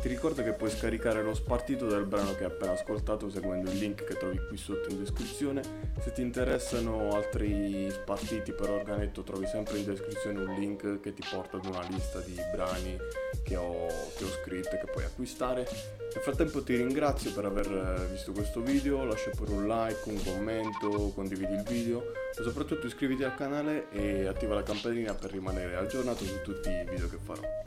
Ti ricordo che puoi scaricare lo spartito del brano che hai appena ascoltato seguendo il link che trovi qui sotto in descrizione. Se ti interessano altri spartiti per organetto trovi sempre in descrizione un link che ti porta ad una lista di brani che ho, che ho scritto e che puoi acquistare. Nel frattempo ti ringrazio per aver eh, visto questo video, lascia pure un like, un commento, condividi il video ma soprattutto iscriviti al canale e attiva la campanellina per rimanere aggiornato su tutti i video che farò.